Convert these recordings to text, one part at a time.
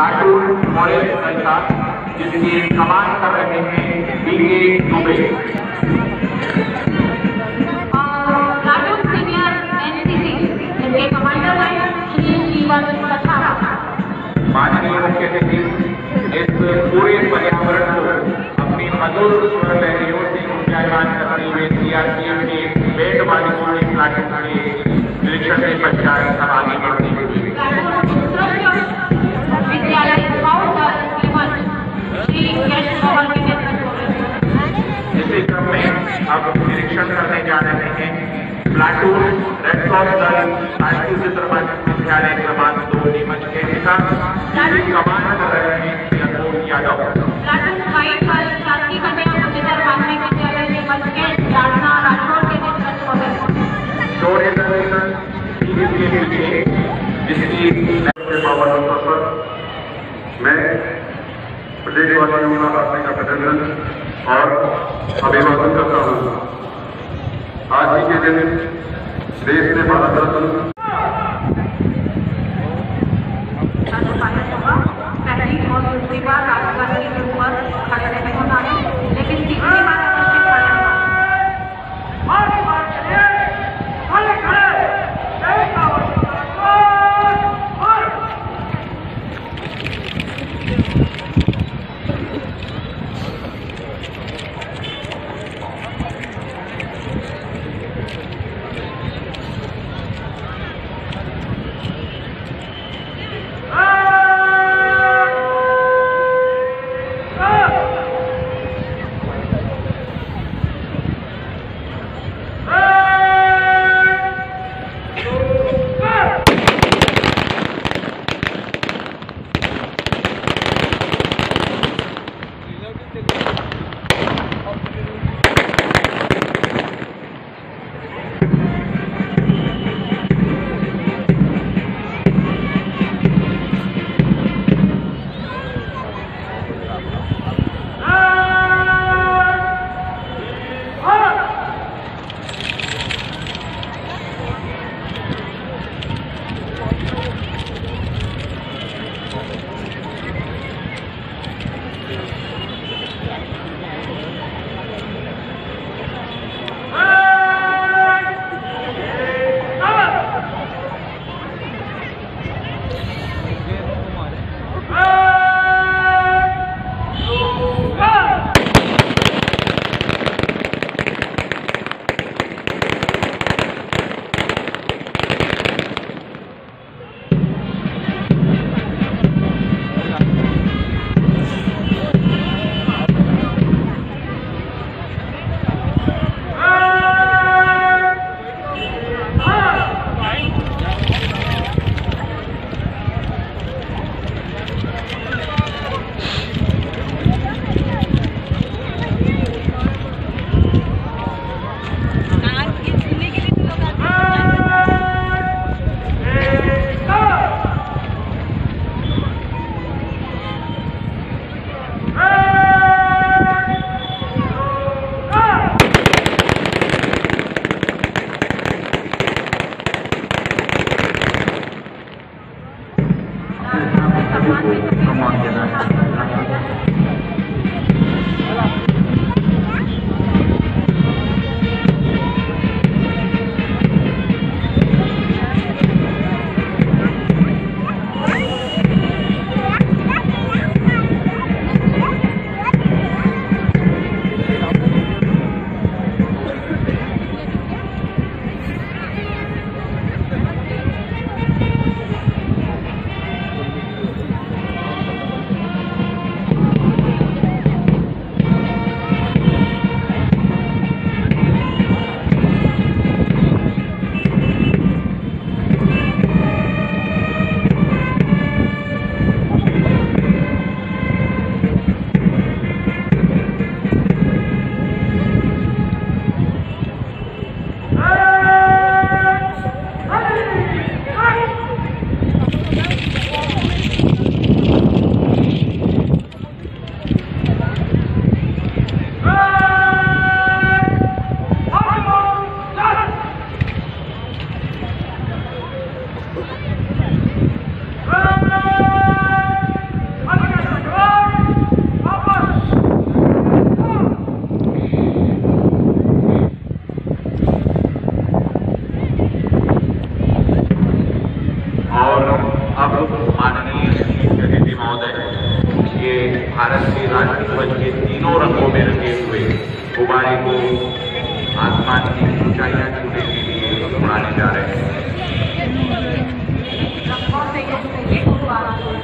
Platoon forest संस्था जिसकी कमान कर रहे हैं B K Dubey platoon senior NCC जिनके कमांडर हैं श्री जीवन कछावा माननीय मुख्य सचिव इस पूरे पर्यावरण को अपनी मधुर स्वर लहरियों से ऊंचाईमान करते हुए सीआरपीएफ के बेट मालिकों ने प्लाटून के निरीक्षण के पश्चात आगे बढ़ते हुए जा रहे हैं। प्लाटून रेड क्रॉस दल साहित्य चित्रमन विद्यालय क्रमांक दो नीमच के नेता कमान कर रहे हैं अतुल यादव। प्लाटून फाइव पर शासकीय कन्या उच्चतर माध्यमिक विद्यालय निमच के राजना राठौर के नेतृत्व में शौर्य दर्शन के पीछे जिसकी पावन अवसर पर। मैं प्रदेशवासियों का हार्दिक अभिनंदन और अभिवादन करता हूँ। आज ही के दिन देश ने भारत रत्न पहली और दूसरी बार राष्ट्रपति के ऊपर खड़े होना है लेकिन तीसरी बार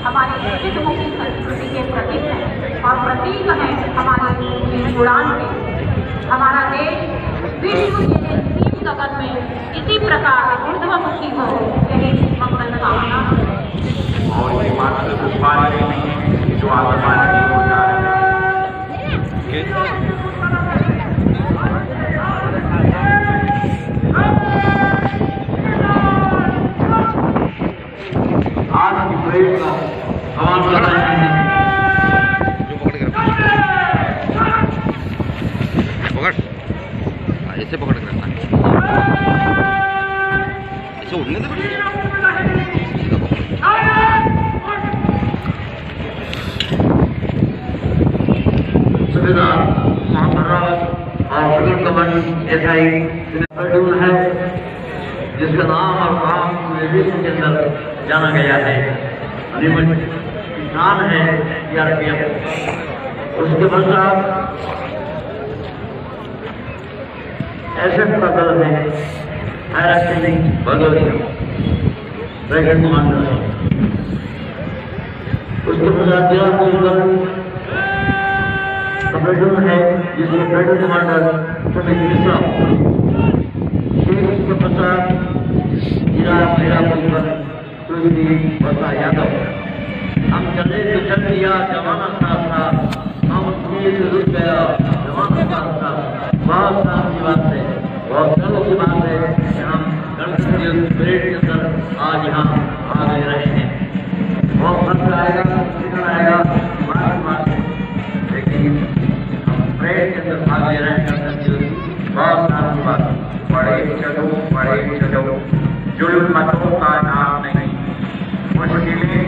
हमारी विविधमुखी संस्कृति के प्रतीक है और प्रतीक है हमारी उड़ान के। हमारा देश विश्व के नीम गगन में इसी प्रकार ऊर्ध्वमुखी हो यही मंगल कामना। है और ये मात्र जो आसमान की जा रहे हैं आज की परेड का आह्वान कर रहे हैं जो पकड़ के रखना पकड़ हाँ, ऐसे पकड़ के रखना ऐसे उड़ने दे बेटा। सीधा पकड़ सुबेदार महाराज और फ़िल्म एसआई है, जिसका नाम और काम विश्व के अंदर जाना गया है। किसान है उसके पश्चात एसएफ का दल है हायर एक्सटेंडिंग भदौरिया ब्रिगेड कमांडर है। उसके पश्चात बल है, जिसमें प्लेटून कमांडर सुमित मिश्रा फिर उसके जिला महिला पुलिस बल सुरभि वर्षा यादव हम चले तो चल दिया जमाना साथ था। हम तीर रुक गया जमाना साथ था। बहुत साथ की बात है। बहुत गर्व की बात है। कि हम गणतंत्र दिवस परेड के अंदर आज यहाँ आ गए रहे हैं।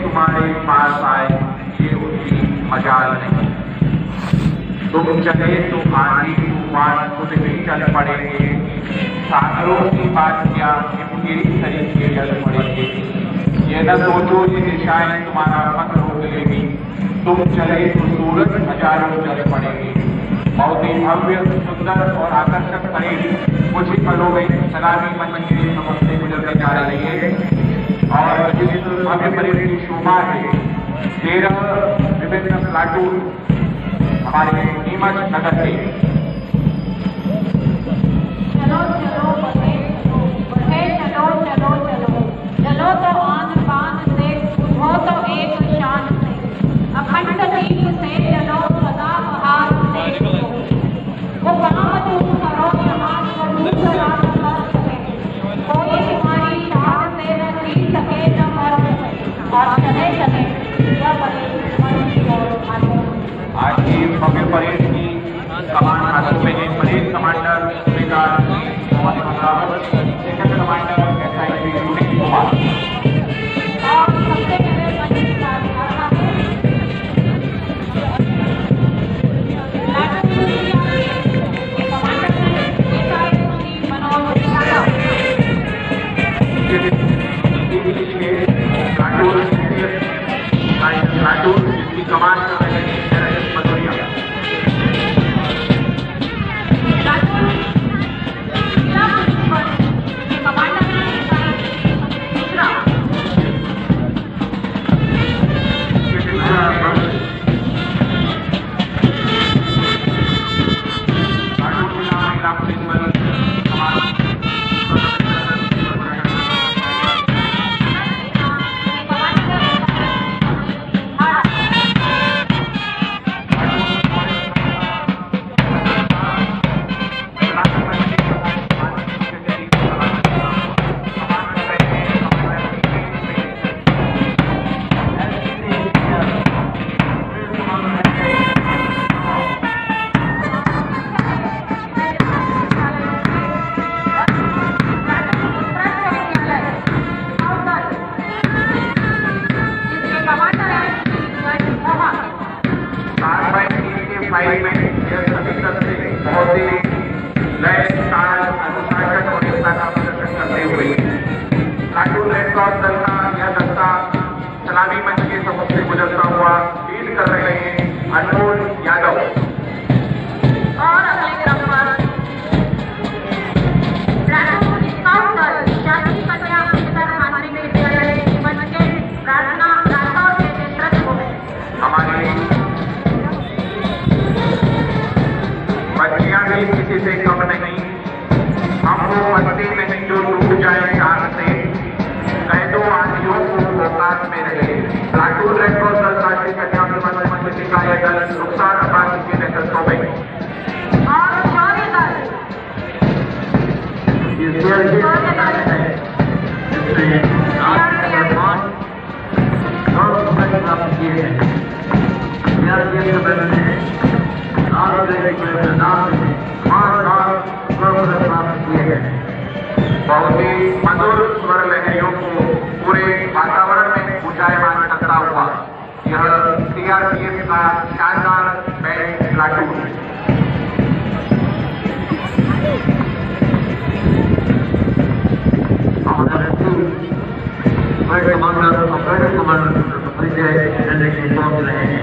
तुम्हारे पास आए ये नहीं तुम चले तो खुद भी चल पड़ेंगे सागरों की बात क्या तरीके चल पड़ेंगे ये न सोचो ये तुम्हारा पथ रोक लेगी तुम चले तो सूरज हज़ारों चल पड़ेंगे। बहुत ही भव्य, सुंदर और आकर्षक परेड कुछ ही पलों में सलामी मंच के समझ से गुजरने जा रही है। और इस भव्य परेड की शोभा है, तेरह विभिन्न प्लाटून हमारे नीमच नगर के। चलो चलो चलो चलो चलो। चलो तो आन से, उठो तो एक शान से। अखंड दीप से चलो आज की भव्य परेड की कमांड में परेड कमांडर मोहम्मद कमांडर हुआ लीड कर रहे हैं अनमोल यादव। और अगले क्रम पर हमारी बच्चियाँ भी किसी से कम नहीं हम वो बच्चे बार स्वर्ण पदक प्राप्त किए हैं। बहुत ही मधुर स्वर लहरियों को। पूरे वातावरण में ऊंचाईमान करता हुआ। यह सीआरपीएफ का शानदार बैंड प्लाटून हमारे फ़्लाइट कमांडर कमांडर रहे हैं